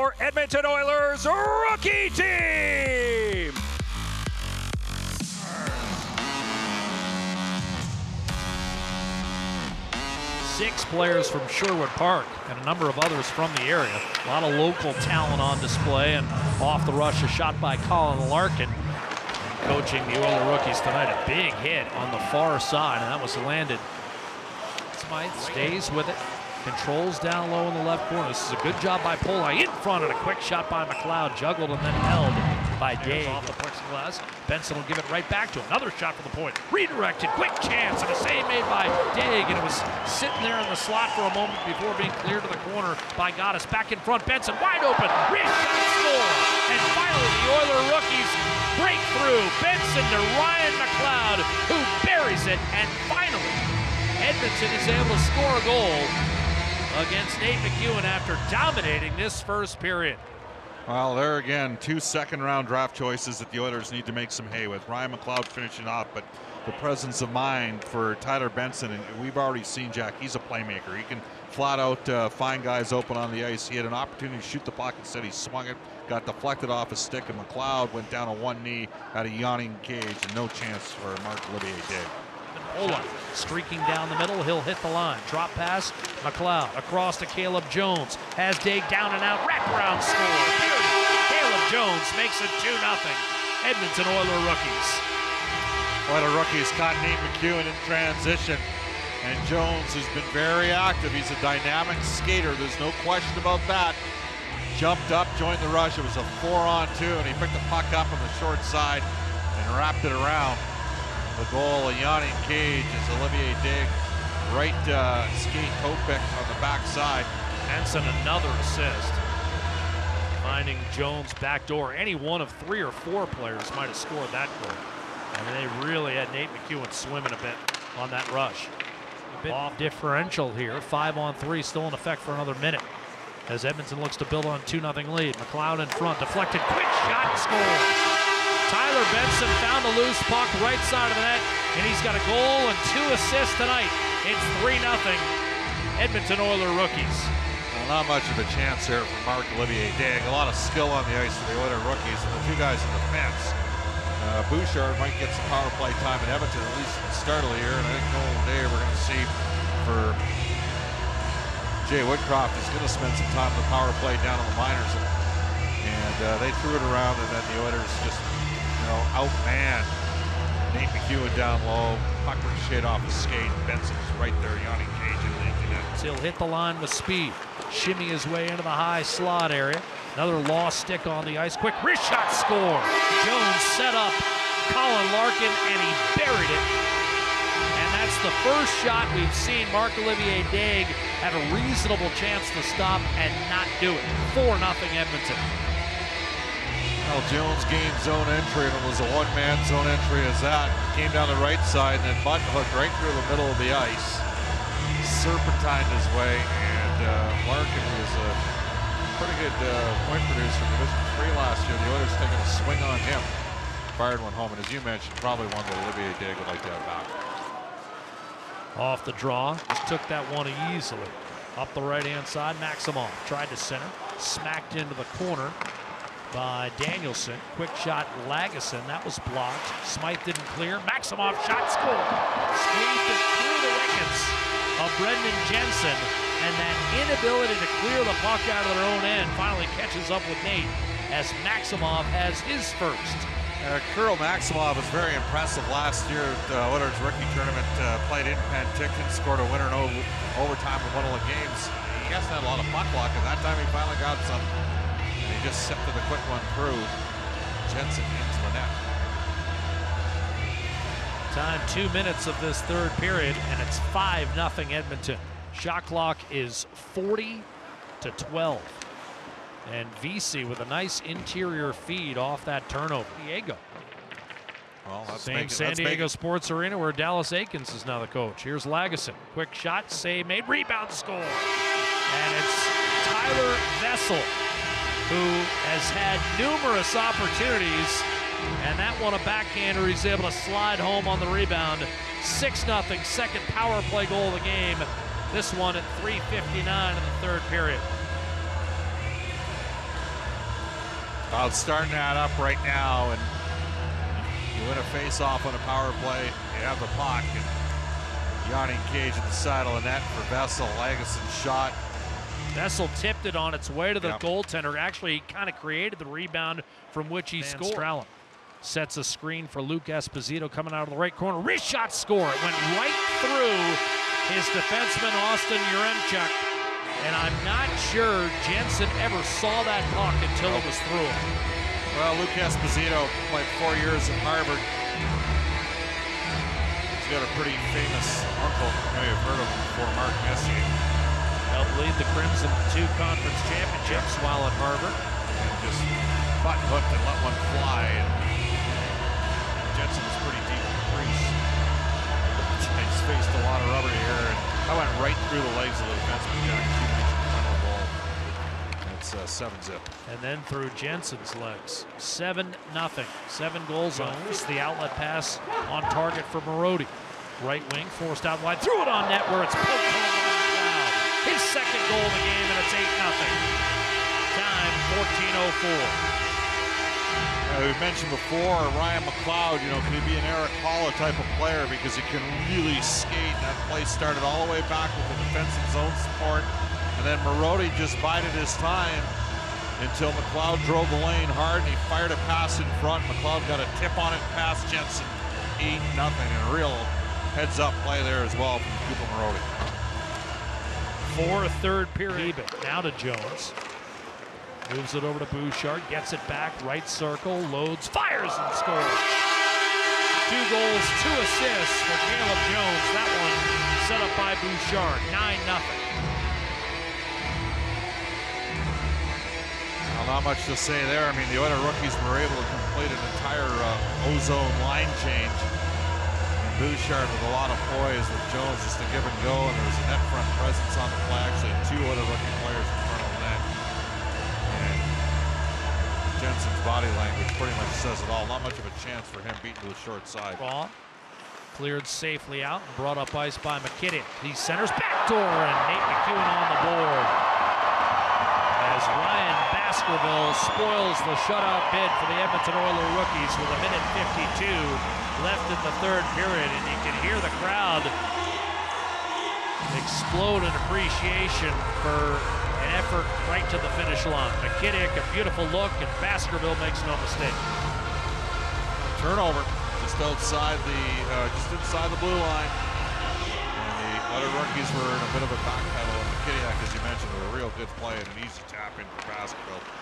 for Edmonton Oilers rookie team. Six players from Sherwood Park and a number of others from the area. A lot of local talent on display and off the rush a shot by Colin Larkin. Coaching the Oiler rookies tonight, a big hit on the far side, and that was landed. Smythe stays with it, controls down low in the left corner. This is a good job by Polai in front, and a quick shot by McLeod, juggled and then held by Dave. Off the plexiglass. Benson will give it right back to him. Another shot for the point. Redirected, quick chance, and a save made by Daig, and it was sitting there in the slot for a moment before being cleared to the corner by Goddess. Back in front, Benson wide open, wrist shot, score, and finally the Oiler rookies break through. Benson to Ryan McLeod, who buries it, and finally Edmonton is able to score a goal against NAIT MacEwan after dominating this first period. Well, there again, two second round draft choices that the Oilers need to make some hay with. Ryan McLeod finishing off, but the presence of mind for Tyler Benson, and we've already seen Jack, he's a playmaker. He can flat out uh, find guys open on the ice. He had an opportunity to shoot the puck instead he swung it, got deflected off his stick, and McLeod went down on one knee, had a yawning cage, and no chance for Mark Olivier Day. Ola streaking down the middle. He'll hit the line. Drop pass. McLeod across to Caleb Jones. Has Daig down and out. Wraparound score. Caleb Jones makes it 2 0. Edmonton Oiler rookies. What Oiler rookies caught NAIT MacEwan in transition. And Jones has been very active. He's a dynamic skater. There's no question about that. Jumped up, joined the rush. It was a four on two, and he picked the puck up on the short side and wrapped it around the goal, a yawning cage as Olivier Daig right uh, skate toe pick on the backside. Henson another assist. Finding Jones back door. Any one of three or four players might have scored that goal. And they really had NAIT MacEwan swimming a bit on that rush. A bit off differential here. Five on three, still in effect for another minute. As Edmonton looks to build on 2 0 lead. McLeod in front, deflected, quick shot, score. Tyler Benson found the loose puck right side of the net, and he's got a goal and two assists tonight. It's 3 0 Edmonton Oiler rookies. Well, not much of a chance here for Mark Olivier Daig. A lot of skill on the ice for the Oiler rookies, and the two guys in the fence. Uh, Bouchard might get some power play time in Edmonton, at least at the start of the year, and I think Nolan Day we're going to see for Jay Woodcroft is going to spend some time in the power play down in the minors. And uh, they threw it around, and then the Oilers just you outman oh, NAIT MacEwan down low. Puck ricocheted off the skate. Benson's right there, yawning cage and it. He'll hit the line with speed. Shimmy his way into the high slot area. Another lost stick on the ice. Quick wrist shot score. Jones set up Colin Larkin and he buried it. And that's the first shot we've seen Mark Olivier Daig had a reasonable chance to stop and not do it. 4 0 Edmonton. Well, Jones gained zone entry, and it was a one-man zone entry as that. Came down the right side and then butt hooked right through the middle of the ice. Serpentined his way, and uh, Larkin was a pretty good uh, point producer in Division 3 last year. The Oilers taking a swing on him. Fired one home, and as you mentioned, probably one that Olivier Daig would like to have back. Off the draw, just took that one easily. Up the right-hand side, Maksimov tried to center, smacked into the corner by Danielson. Quick shot, Lagesson. That was blocked. Smythe didn't clear. Maksimov shot, score. Squeezed it through the wickets of Brendan Jensen. And that inability to clear the puck out of their own end finally catches up with NAIT as Maksimov has his first. Uh, Kirill Maksimov was very impressive last year at the uh, Oilers rookie tournament. Uh, played in Penticton, scored a winner in overtime in one of the games. He hasn't had a lot of puck luck, and that time he finally got some and he the quick one through. Jensen into the net. Time two minutes of this third period, and it's 5 nothing Edmonton. Shot clock is 40 to 12. And VC with a nice interior feed off that turnover. Diego. Well, that's Same making, San that's Diego making, Sports Arena where Dallas Eakins is now the coach. Here's Lagesson. Quick shot, save made, rebound score. And it's Tyler Vesel who has had numerous opportunities. And that one a backhander, he's able to slide home on the rebound. 6 0, second power play goal of the game. This one at 3.59 in the third period. Well, it's starting that up right now, and you win a face-off on a power play. You have the puck, and Yanni Cage at the side of the net for Vesel. Lagesson shot. Vesel tipped it on its way to the Yep. goaltender. Actually, kind of created the rebound from which he Van scored. Stralen Sets a screen for Luke Esposito coming out of the right corner. Wrist shot score. It went right through his defenseman, Austin Uremchuk. And I'm not sure Jensen ever saw that puck until it was through him. Well, Luke Esposito played four years at Harvard. He's got a pretty famous uncle. You may have heard of him before, Mark Messier. Helped lead the Crimson to two conference championships while at Harvard. and just button hooked and let one fly. And Jensen was pretty deep in the crease. He's faced a lot of rubber here, and I went right through the legs of the defenseman, Jack, two inches in front of the ball. It's uh, seven zip. And then through Jensen's legs. 7 nothing. Seven goals on the outlet pass on target for Marody. Right wing forced out wide. Threw it on net where it's poked home by McLeod. His second goal of the game, and it's 8 nothing. Time 14.04. Uh, we mentioned before Ryan McLeod, you know, can he be an Erik Haula type of player because he can really skate. That play started all the way back with the defensive zone support. And then Marody just bided his time until McLeod drove the lane hard and he fired a pass in front. McLeod got a tip on it past Jensen. 8 nothing and a real heads up play there as well from Cooper Marody. For third period. Now to Jones. Moves it over to Bouchard. Gets it back. Right circle. Loads. Fires and scores. Two goals, two assists for Caleb Jones. That one set up by Bouchard. 9 nothing. Well, not much to say there. I mean, the other rookies were able to complete an entire uh, ozone line change. Bouchard with a lot of poise with Jones just to give and go, and there was a net front presence on the play. Actually, two other looking players in front of the net. And Jensen's body language pretty much says it all. Not much of a chance for him beating to the short side. Ball cleared safely out and brought up ice by McKinnon. He centers backdoor and NAIT MacEwan on the board. As Ryan Baskerville spoils the shutout bid for the Edmonton Oilers rookies with a minute 52 left in the third period, and you can hear the crowd explode in appreciation for an effort right to the finish line. McKinnick, a beautiful look, and Baskerville makes no mistake. Turnover just outside the, uh, just inside the blue line. And the other rookies were in a bit of a backpedal. And as you mentioned, a real good play and an easy tap in for Baskerville.